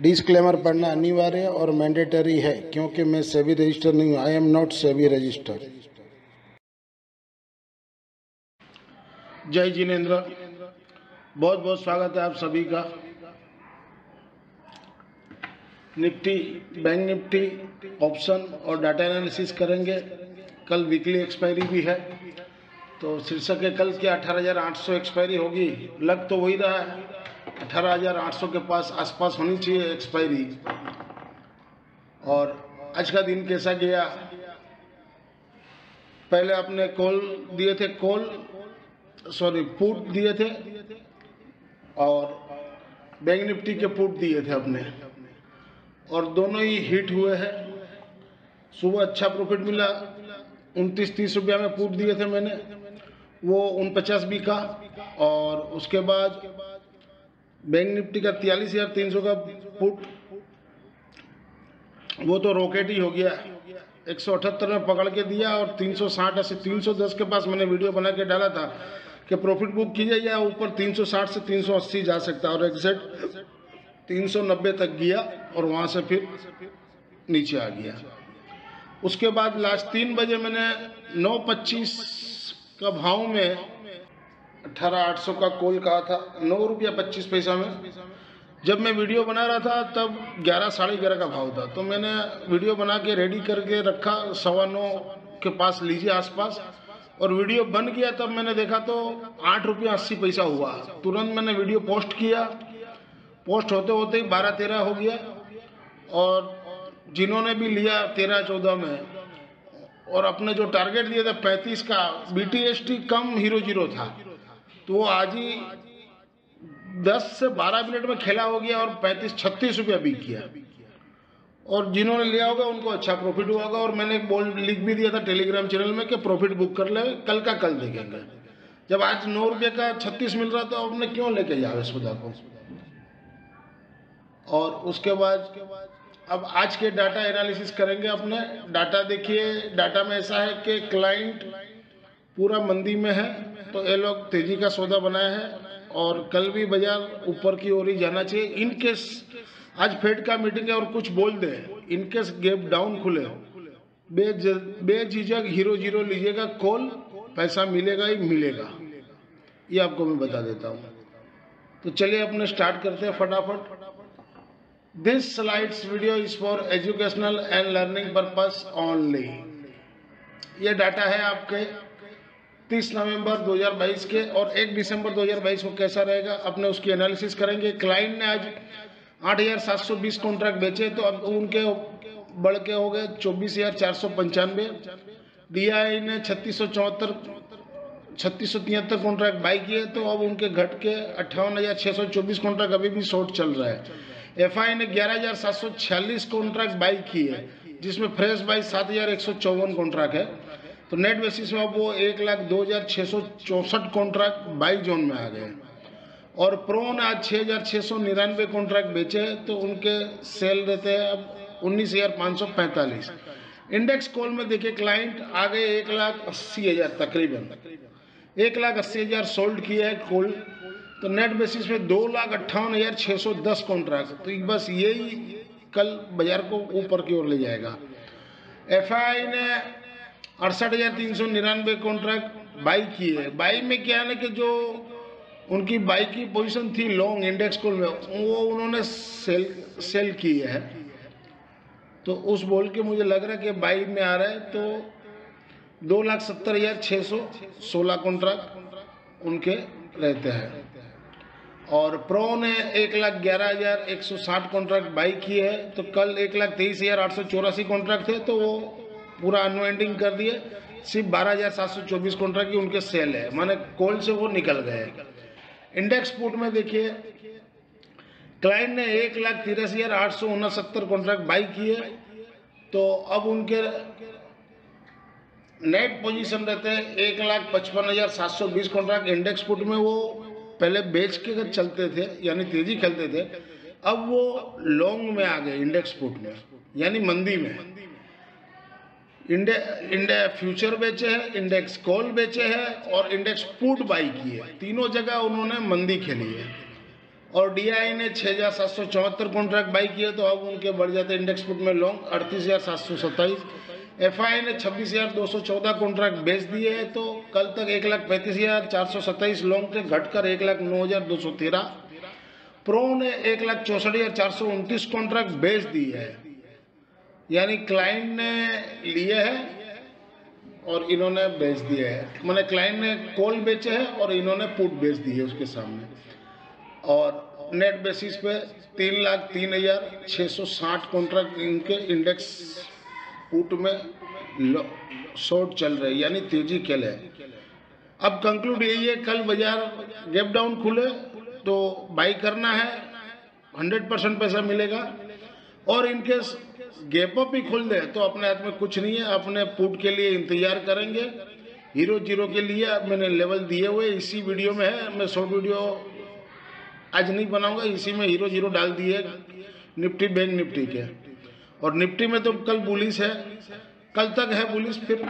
Disclaimer पढ़ना अनिवार्य और मैंडेटरी है क्योंकि मैं सेबी रजिस्टर नहीं हूँ। I am not SEBI register. जय जिनेन्द्र। बहुत बहुत स्वागत है आप सभी का। निफ्टी बैंक निफ्टी ऑप्शन और डाटा एनालिसिस करेंगे। कल वीकली एक्सपायरी भी है तो शीर्षक है कल क्या 18,800 एक्सपायरी होगी। लग तो वही रहा है। 18,800 के पास आसपास होनी चाहिए एक्सपायरी और आज का दिन कैसा गया? पहले आपने कॉल दिए थे कॉल सॉरी पुट दिए थे और बैंक निफ्टी के पुट दिए थे अपने और दोनों ही हिट हुए हैं। सुबह अच्छा प्रॉफिट मिला उनतीस तीस रुपया में पुट दिए थे मैंने वो उन पचास का और उसके बाद बैंक निफ्टी का तियालीस हज़ार तीन सौ का पुट वो तो रॉकेट ही हो गया। एक सौ अठहत्तर में पकड़ के दिया और तीन सौ साठ अस्सी तीन सौ दस के पास मैंने वीडियो बना के डाला था कि प्रॉफिट बुक कीजिए या ऊपर तीन सौ साठ से तीन सौ अस्सी जा सकता है और एग्जैक्ट तीन सौ नब्बे तक गया और वहाँ से फिर नीचे आ गया। उसके बाद लास्ट तीन बजे मैंने नौ पच्चीस का भाव में अठारह आठ सौ का कॉल कहा था, नौ रुपया पच्चीस पैसा में। जब मैं वीडियो बना रहा था, तब ग्यारह, साढ़े ग्यारह का भाव था। तो मैंने वीडियो बना के रेडी करके रखा, सवा नौ के पास लीजिए आसपास। और वीडियो बन गया, तब मैंने देखा तो आठ रुपया अस्सी पैसा हुआ। तुरंत मैंने वीडियो पोस्ट किया। पोस्ट होते होते ही बारह, तेरह हो गया। और जिन्होंने भी लिया तेरह, चौदह में, और अपने जो टारगेट दिया था, पैंतीस का बीटीएसटी कम हीरो ज़ीरो था। तो वो आज ही दस से बारह मिनट में खेला हो गया और पैंतीस, छत्तीस रुपया बिक गया। और जिन्होंने लिया होगा, उनको अच्छा प्रॉफिट हुआ होगा। और मैंने बोल, लिख भी दिया था टेलीग्राम चैनल में कि प्रॉफिट बुक कर ले, कल का कल देखेंगे। जब आज नौ रुपये का छत्तीस मिल रहा था आपने क्यों लेके जाओ सौदा को? और उसके बाद, अब आज के डाटा एनालिसिस करेंगे अपने। डाटा देखिए डाटा में ऐसा है कि क्लाइंट पूरा मंदी में है तो ये लोग तेज़ी का सौदा बनाए हैं और कल भी बाज़ार ऊपर की ओर ही जाना चाहिए। इन केस आज फेड का मीटिंग है और कुछ बोल दे, इन केस गैप डाउन खुले हो। बेझिझक हीरो ज़ीरो लीजिएगा, कॉल, पैसा मिलेगा ही मिलेगा। ये आपको मैं बता देता हूँ। तो चलिए अपने स्टार्ट करते हैं फटाफट। This slides video is for educational and learning purpose only ये डाटा है आपके। 30 नवंबर 2022 के और 1 दिसंबर 2022 को कैसा रहेगा अपने उसकी एनालिसिस करेंगे। क्लाइंट ने आज 8,720 कॉन्ट्रैक्ट बेचे तो अब उनके बढ़ के हो गए चौबीस हज़ार चार सौ पंचानवे। डी आई ने छत्तीस सौ चौहत्तर छत्तीस सौ तिहत्तर कॉन्ट्रैक्ट बाई किए तो अब उनके घट के अट्ठावन हज़ार छः सौ चौबीस कॉन्ट्रैक्ट अभी भी शॉर्ट चल रहा है। एफ़ ने ग्यारह हज़ार सात सौ छियालीस कॉन्ट्रैक्ट बाई किए जिसमें फ्रेश बाई सात हज़ार एक सौ चौवन कॉन्ट्रैक्ट है। तो नेट बेसिस में अब वो एक लाख दो हज़ार छः सौ चौंसठ कॉन्ट्रैक्ट बाई जोन में आ गए और प्रो ने आज छः हज़ार छः सौ निन्यानवे कॉन्ट्रैक्ट बेचे तो उनके सेल रहते हैं अब उन्नीस हज़ार पाँच सौ पैंतालीस। इंडेक्स कॉल में देखिए क्लाइंट आ गए एक लाख अस्सी हज़ार तकरीबन। एक लाख अस्सी हज़ार सोल्ड किया है कॉल तो नेट बेसिस में दो लाख अट्ठावन हज़ार छः सौ दस कॉन्ट्रैक्ट तो बस यही कल बाज़ार को ऊपर की ओर ले जाएगा। एफ़ ने अड़सठ हज़ार तीन सौ निन्यानवे कॉन्ट्रैक्ट बाई किए है। बाई में क्या है ना कि जो उनकी बाई की पोजीशन थी लॉन्ग इंडेक्स कॉल में वो उन्होंने सेल सेल की है। तो उस बोल के मुझे लग रहा है कि बाई में आ रहा है तो दो लाख सत्तर हज़ार छः सौ सोलह कॉन्ट्रैक्ट उनके रहते हैं। और प्रो ने एक लाख ग्यारह हज़ार एक सौ साठ कॉन्ट्रैक्ट बाई किए है तो कल एक लाख तेईस हज़ार आठ सौ चौरासी कॉन्ट्रैक्ट थे तो वो पूरा अनवाइंडिंग कर दिए। सिर्फ़ बारह हज़ार सात सौ चौबीस कॉन्ट्रैक्ट की उनके सेल है। माने कोल से वो निकल गए। इंडेक्स पुट में देखिए क्लाइंट ने एक लाख तिरासी हज़ार आठ सौ उनसत्तर कॉन्ट्रैक्ट बाई किए। तो अब उनके नेट पोजीशन रहते हैं एक लाख पचपन हज़ार सात सौ बीस कॉन्ट्रैक्ट इंडेक्स पुट में वो पहले बेच के अगर चलते थे, यानी तेज़ी खेलते थे, अब वो लॉन्ग में आ गए इंडेक्स पुट में, यानी मंदी में। इंडे इंडे फ्यूचर बेचे हैं, इंडेक्स कॉल बेचे हैं और इंडेक्स पुट बाई किए तीनों जगह उन्होंने मंदी खेली है। और डीआई ने छः हज़ार सात सौ चौहत्तर कॉन्ट्रैक्ट बाई किए तो अब उनके बढ़ जाते इंडेक्स पुट में लॉन्ग, अड़तीस हज़ार सात सौ सत्ताईस। एफ़ आई ने छब्बीस हज़ार दो सौ चौदह कॉन्ट्रैक्ट बेच दिए हैं तो कल तक एक लाख पैंतीस हज़ार चार सौ सत्ताईस लॉन्ग थे घटकर एक लाख नौ हज़ार दो सौ तेरह। प्रो ने एक लाख चौंसठ हज़ार चार सौ उनतीस कॉन्ट्रैक्ट बेच दिए है। यानी क्लाइंट ने लिए है और इन्होंने बेच दिया है। मैंने क्लाइंट ने कॉल बेचे है और इन्होंने पुट बेच दी है उसके सामने। और नेट बेसिस पे तीन लाख तीन हज़ार छः सौ साठ कॉन्ट्रैक्ट इनके इंडेक्स पुट में शॉर्ट चल रहे यानी तेज़ी कल है अब कंक्लूड यही है, कल बाज़ार गैप डाउन खुले तो बाई करना है, हंड्रेड परसेंट पैसा मिलेगा। और इनकेस गैप अप ही खोल दे तो अपने हाथ में कुछ नहीं है, अपने पुट के लिए इंतज़ार करेंगे। हीरो ज़ीरो के लिए मैंने लेवल दिए हुए, इसी वीडियो में है, मैं शॉर्ट वीडियो आज नहीं बनाऊँगा, इसी में हीरो ज़ीरो डाल दिए निफ्टी बैंक निफ्टी के। और निफ्टी में तो कल पुलिस है, कल तक है पुलिस फिर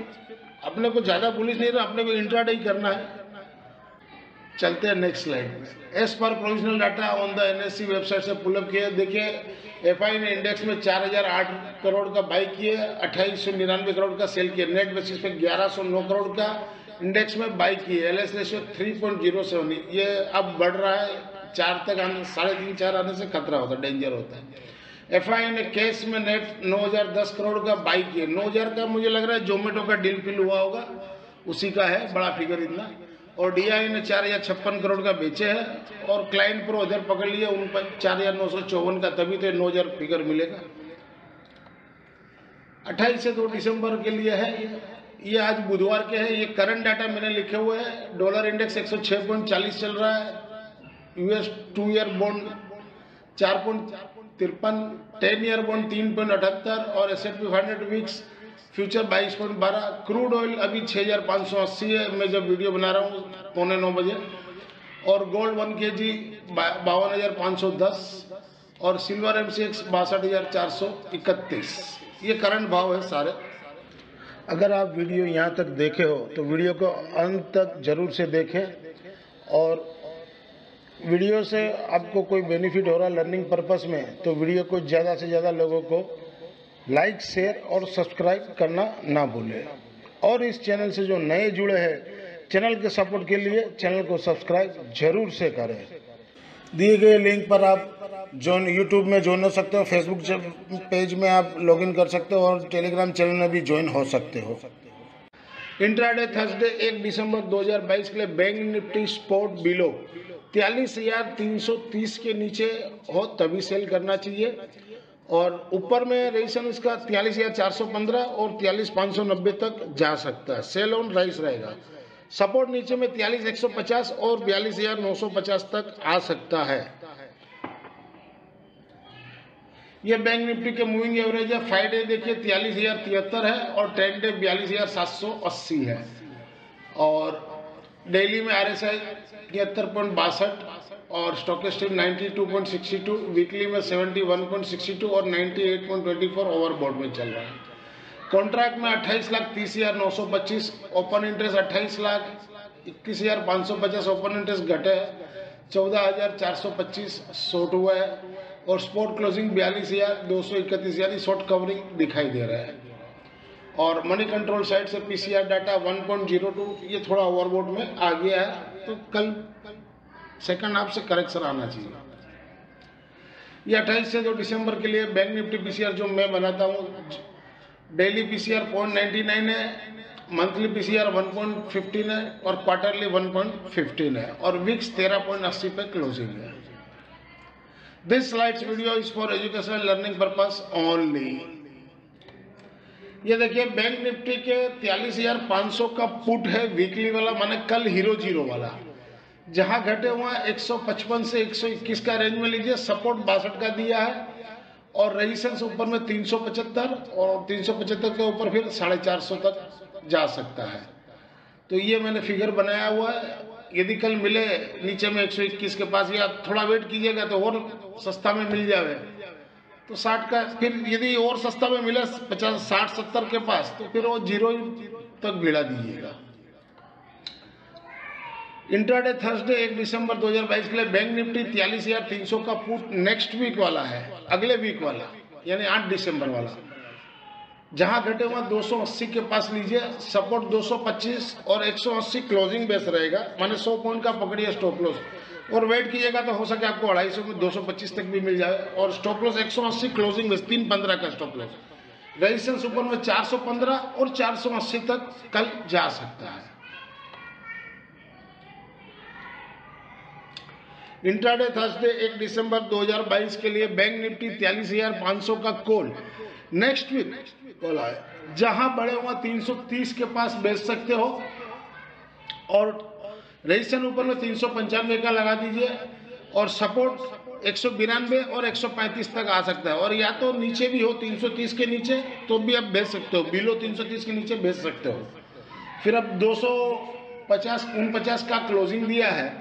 अपने को ज़्यादा पुलिस नहीं रहा, अपने को इंट्राडे ही करना है। चलते हैं next slide as per provisional data on the NSC website से पुलअप किए, देखिए एफआई ने इंडेक्स में 4008 करोड़ का बाई किए, अट्ठाईस सौ निन्यानवे करोड़ का सेल किया नेट बेसिस पे 1109 करोड़ का इंडेक्स में बाई किए। L S ratio three point zero seven ये अब बढ़ रहा है। चार तक आने, साढ़े तीन, चार आने से खतरा होता है डेंजर होता है। एफ़ ने कैश में नेट 9010 करोड़ का बाई किए। 9000 का मुझे लग रहा है जोमेटो का डील फिल हुआ होगा। उसी का है, बड़ा फिगर इतना। और डीआई ने चार हज़ार छप्पन करोड़ का बेचे हैं और क्लाइंट प्रो उधर पकड़ लिए, उन पर चार हज़ार नौ सौ चौवन का, तभी तो नौ हज़ार फिगर मिलेगा। अट्ठाईस से दो दिसंबर के लिए है ये। आज बुधवार के है। ये करंट डाटा मैंने लिखे हुए हैं। डॉलर इंडेक्स एक सौ छः पॉइंट चालीस चल रहा है। यूएस टू ईयर बॉन्ड चार पॉइंट तिरपन टेन ईयर बॉन्ड तीन पॉइंट अठहत्तर और S F P hundred weeks future बाईस पॉइंट बारह, क्रूड ऑयल अभी छः हज़ार पाँच सौ अस्सी है, मैं जब वीडियो बना रहा हूँ, पौने नौ बजे। और गोल्ड वन के जी बावन हज़ार पाँच सौ दस, और सिल्वर एम सी एक्स बासठ हज़ार चार सौ इकतीस। ये करंट भाव है सारे। अगर आप वीडियो यहाँ तक देखे हो तो वीडियो को अंत तक ज़रूर से देखें, और वीडियो से आपको कोई बेनिफिट हो रहा लर्निंग पर्पस में तो वीडियो को ज़्यादा से ज़्यादा लोगों को लाइक, शेयर और सब्सक्राइब करना ना भूलें। और इस चैनल से जो नए जुड़े हैं, चैनल के सपोर्ट के लिए चैनल को सब्सक्राइब ज़रूर से करें। दिए गए लिंक पर आप जो यूट्यूब में ज्वाइन हो सकते हो फेसबुक पेज में आप लॉगिन कर सकते हो और टेलीग्राम चैनल में भी ज्वाइन हो सकते हो। इंट्राडे थर्सडे एक दिसंबर 2022 के लिए बैंक निफ्टी स्पोर्ट बिलो तियालीस हज़ार तीन सौ तीस के नीचे हो तभी सेल करना चाहिए। और ऊपर में रेशन इसका तियालीस हज़ार चार सौ पंद्रह और तियालीस पाँच सौ नब्बे तक जा सकता है। सेल ऑन राइस रहेगा। सपोर्ट नीचे में तियालीस एक सौ पचास और बयालीस हज़ार नौ सौ पचास तक आ सकता है। ये बैंक निफ्टी के मूविंग एवरेज है। फाइव डे देखिए तियालीस हज़ार तिहत्तर है और टेन डे बयालीस हज़ार सात सौ अस्सी है। और डेली में आर एस आई तिहत्तर पॉइंट बासठ और स्टॉकेस्टिक 92.62 वीकली में 71.62 और 98.24 ओवरबोर्ड में चल रहा है। कॉन्ट्रैक्ट में अट्ठाईस लाख तीस हज़ार नौ सौ पच्चीस, ओपन इंटरेस्ट अट्ठाईस लाख, इक्कीस हज़ार पाँच सौ पचास ओपन इंटरेस्ट घटे चौदह हज़ार चार सौ पच्चीस शॉर्ट हुआ है, और स्पॉट क्लोजिंग बयालीस हज़ार दो सौ इकतीस यानी शॉर्ट कवरिंग दिखाई दे रहा है। और मनी कंट्रोल साइड से पीसीआर डाटा 1.02 ये थोड़ा ओवरबोर्ड में आ गया है तो कल सेकंड हाफ़ से करेक्शन आना चाहिए। ये अट्ठाईस से दो दिसंबर के लिए बैंक निफ्टी पीसीआर जो मैं बनाता हूँ daily PCR point ninety nine है monthly PCR one point fifteen है और क्वार्टरली वन पॉइंट फिफ्टीन है और विक्स तेरह पॉइंट अस्सी पे क्लोजिंग है। This slides video is for education learning purpose only ये देखिए बैंक निफ्टी के तियालीस हज़ार पाँच सौ का पुट है वीकली वाला, माने कल हीरो ज़ीरो वाला। जहाँ घटे हुआ 155 से 121 का रेंज में लीजिए सपोर्ट बासठ का दिया है। और रजिस्टेंस ऊपर में 375 और 375 के ऊपर फिर साढ़े चार सौ तक जा सकता है। तो ये मैंने फिगर बनाया हुआ है। यदि कल मिले नीचे में 121 के पास या थोड़ा वेट कीजिएगा तो और सस्ता में मिल जाए तो 60 का फिर यदि और सस्ता में मिले पचास, साठ, सत्तर के पास तो फिर वो ज़ीरो तक भिड़ा दीजिएगा। इंटरडे थर्सडे एक दिसंबर 2022 के लिए बैंक निफ्टी तियालीस हज़ार तीन सौ का पुट नेक्स्ट वीक वाला है, अगले वीक वाला, यानी 8 दिसंबर वाला। जहाँ घटे हुआ 280 के पास लीजिए, सपोर्ट 225 और 180 क्लोजिंग बेस रहेगा, माने 100 पॉइंट का पकड़िए स्टॉप लॉस। और वेट कीजिएगा तो हो सके आपको अढ़ाई सौ में दो सौ पच्चीस तक भी मिल जाए, और स्टॉप लॉस 180 क्लोजिंग बेस तीन पंद्रह का स्टॉप लॉस। रेजिस्टेंस ऊपर में 415 और 480 तक कल जा सकता है। इंट्राडे थर्सडे, एक दिसंबर 2022 के लिए बैंक निफ्टी तियालीस हज़ार पाँच सौ का कॉल नेक्स्ट वीक कॉल आया। जहाँ बड़े हुआ 330 के पास बेच सकते हो, और रजिस्ट्रेशन ऊपर में तीन सौ पंचानवे का लगा दीजिए, और सपोर्ट एक बिरानवे और 135 तक आ सकता है। और या तो नीचे भी हो 330 के नीचे तो भी आप बेच सकते हो। बिलो 330 के नीचे बेच सकते हो। फिर अब 250 उनपचास का क्लोजिंग दिया है।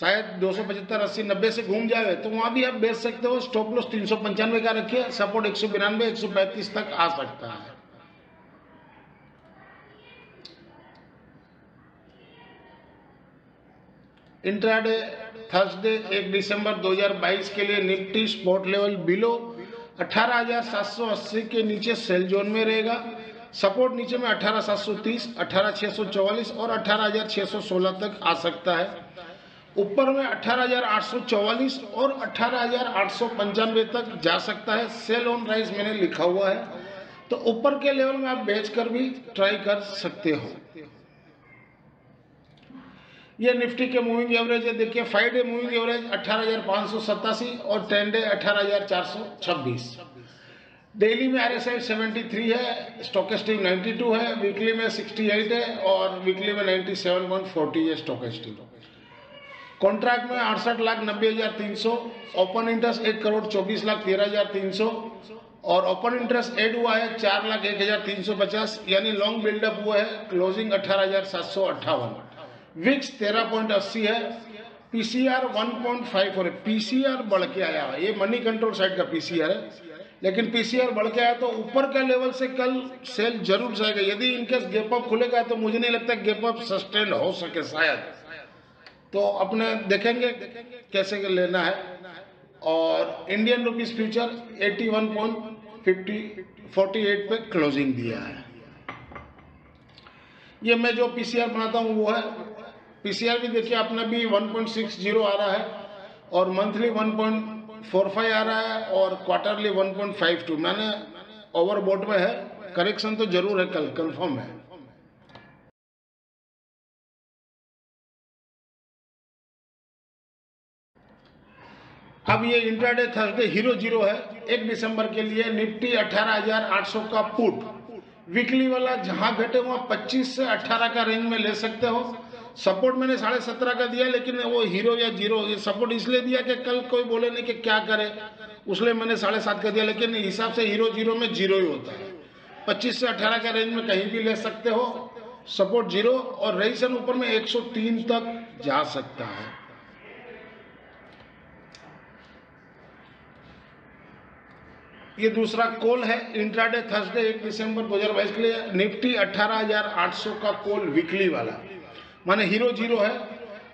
शायद दो सौ पचहत्तर अस्सी नब्बे से घूम जाए तो वहाँ भी आप बेच सकते हो। स्टॉप लॉस तीन सौ पंचानवे का रखिए सपोर्ट एक सौ बिरानवे एक सौ पैंतीस तक आ सकता है। इंट्राडे थर्सडे एक दिसंबर 2022 के लिए निफ्टी स्पॉट लेवल बिलो 18,780 के नीचे सेल जोन में रहेगा। सपोर्ट नीचे में 18,730, 18,644 और 18,616 तक आ सकता है। ऊपर में अठारह और अठारह तक जा सकता है। सेल ऑन राइस मैंने लिखा हुआ है। तो ऊपर के लेवल में आप बेच कर भी ट्राई कर सकते हो। ये निफ्टी के मूविंग एवरेज है। देखिए फाइव डे मूविंग एवरेज अठारह और टेन डे अठारह डेली में R S I seventy three है स्टोकेस्टिक 92 है वीकली में 68 है और वीकली में 97.40 है स्टोकेस्टिक कॉन्ट्रैक्ट में अड़सठ लाख नब्बे हज़ार तीन सौ, ओपन इंटरेस्ट एक करोड़ चौबीस लाख तेरह हज़ार तीन सौ, और ओपन इंटरेस्ट एड हुआ है चार लाख एक हज़ार तीन सौ पचास, यानी लॉन्ग बिल्डअप हुआ है क्लोजिंग अठारह हज़ार सात सौ अट्ठावन। विक्स तेरह पॉइंट अस्सी है पीसीआर वन पॉइंट फाइव और पीसीआर बढ़ के आया ये मनी कंट्रोल साइड का पीसीआर है। लेकिन पीसीआर बढ़ के आया तो ऊपर का लेवल से कल सेल ज़रूर जाएगा। यदि इनकेस गैप अप खुलेगा तो मुझे नहीं लगता गैप अप सस्टेन हो सके शायद। तो अपने देखेंगे कैसे लेना है। और इंडियन रुपीज़ फ्यूचर 81.50 48 पे क्लोजिंग दिया है। ये मैं जो पीसीआर बनाता हूँ, वो है। पीसीआर भी देखिए, अपना भी 1.60 आ रहा है और मंथली 1.45 आ रहा है और क्वार्टरली 1.52 मैंने ओवरबोट में है। करेक्शन तो ज़रूर है, कल कंफर्म है। अब ये इंट्राडे थर्सडे हीरो ज़ीरो है। एक दिसंबर के लिए निफ्टी 18,800 का पुट वीकली वाला जहाँ घटे वहाँ 25 से 18 का रेंज में ले सकते हो। सपोर्ट मैंने साढ़े सत्रह का दिया लेकिन वो हीरो या ज़ीरो ये सपोर्ट इसलिए दिया कि कल कोई बोले नहीं कि क्या करे। उसलिए मैंने साढ़े सात का दिया लेकिन हिसाब से हीरो ज़ीरो में ज़ीरो ही होता है। पच्चीस से अठारह का रेंज में कहीं भी ले सकते हो। सपोर्ट ज़ीरो और रईसन ऊपर में 103 तक जा सकता है। ये दूसरा कॉल है इंट्राडे थर्सडे एक दिसंबर 2022 के लिए निफ्टी 18,800 का कॉल वीकली वाला। माने हीरो ज़ीरो है।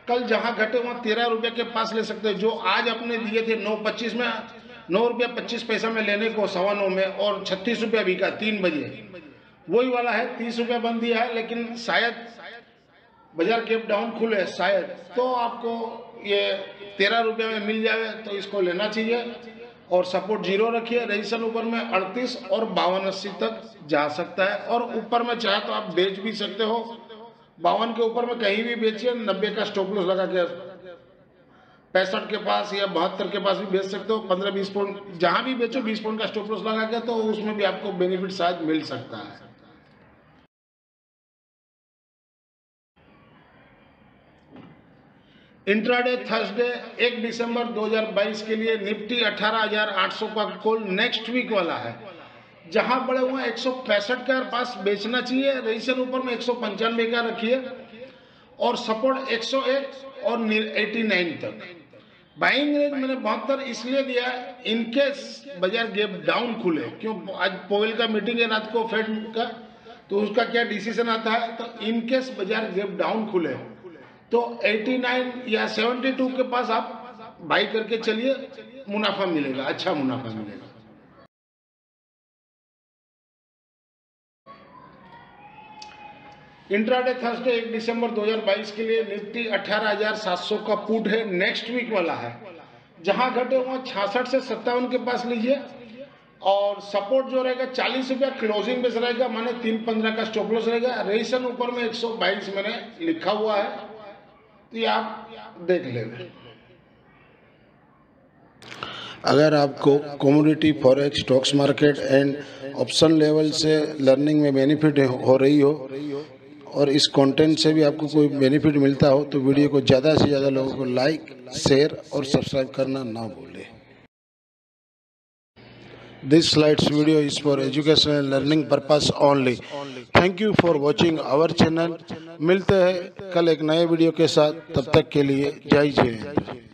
कल जहाँ घटे वहाँ तेरह रुपये के पास ले सकते हैं जो आज अपने दिए थे नौ पच्चीस में नौ रुपया पच्चीस पैसा में लेने को सवा नौ में और छत्तीस रुपया बिका तीन बजे। वही वाला है तीस रुपया बंद दिया है लेकिन शायद बाज़ार कैप डाउन खुले शायद। तो आपको ये तेरह रुपये में मिल जाए तो इसको लेना चाहिए। और सपोर्ट ज़ीरो रखिए रजिस्टर ऊपर में अड़तीस और बावन अस्सी तक जा सकता है। और ऊपर में चाहे तो आप बेच भी सकते हो। बावन के ऊपर में कहीं भी बेचिए, नब्बे का स्टॉप लॉस लगा के पैंसठ के पास या बहत्तर के पास भी बेच सकते हो। पंद्रह, बीस पॉइंट जहाँ भी बेचो, बीस पॉइंट का स्टॉप लॉस लगा के तो उसमें भी आपको बेनिफिट शायद मिल सकता है। इंट्राडे थर्सडे एक दिसंबर 2022 के लिए निफ्टी 18,800 का कॉल नेक्स्ट वीक वाला है। जहाँ बड़े हुए एक का पास बेचना चाहिए रजिस्टर ऊपर में एक सौ पंचानवे का रखिए और सपोर्ट 101 और 89 तक। बाइंग रेंज मैंने बहत्तर इसलिए दिया है इनकेस बाज़ार गेप डाउन खुले क्यों? आज पोवेल का मीटिंग है रात को फेड का तो उसका क्या डिसीज़न आता है? तो इनकेस बाज़ार गेप डाउन खुले। तो 89 या 72 के पास आप बाई करके चलिए मुनाफा मिलेगा अच्छा मुनाफा मिलेगा। इंट्राडे थर्सडे एक दिसंबर 2022 के लिए निफ्टी 18,700 का पुट है नेक्स्ट वीक वाला है। जहाँ घटे वहाँ छियासठ से सत्तावन के पास लीजिए और सपोर्ट जो रहेगा चालीस रुपया क्लोजिंग बेस रहेगा माने तीन पंद्रह का स्टॉप लॉस रहेगा। रेशन ऊपर में एक सौ बाईस मैंने लिखा हुआ है। ये आप देख लेंगे अगर आपको community forex stocks market and option level से लर्निंग में बेनिफिट हो रही हो और इस कंटेंट से भी आपको कोई बेनिफिट मिलता हो तो वीडियो को ज़्यादा से ज़्यादा लोगों को लाइक शेयर और सब्सक्राइब करना ना भूलें। This slides video is for education and learning purpose only thank you for watching our channel मिलते हैं कल एक नए वीडियो के साथ। तब तक के लिए जय जय।